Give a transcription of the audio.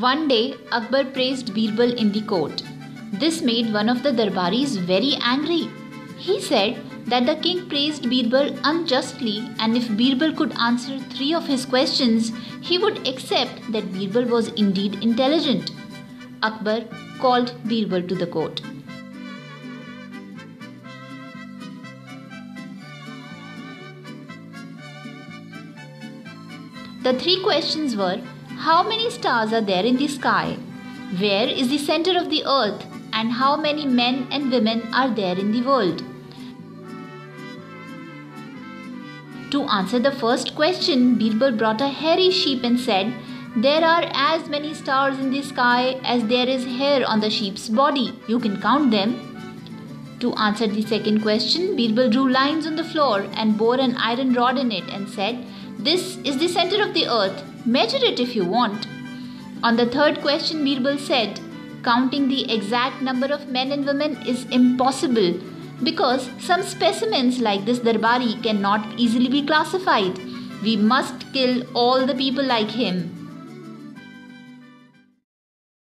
One day, Akbar praised Birbal in the court. This made one of the Darbaris very angry. He said that the king praised Birbal unjustly and if Birbal could answer three of his questions, he would accept that Birbal was indeed intelligent. Akbar called Birbal to the court. The three questions were how many stars are there in the sky? Where is the center of the earth? And how many men and women are there in the world? To answer the first question, Birbal brought a hairy sheep and said, There are as many stars in the sky as there is hair on the sheep's body. You can count them. To answer the second question, Birbal drew lines on the floor and bore an iron rod in it and said, This is the center of the earth. Measure it if you want. On the third question, Birbal said, Counting the exact number of men and women is impossible because some specimens like this Darbari cannot easily be classified. We must kill all the people like him.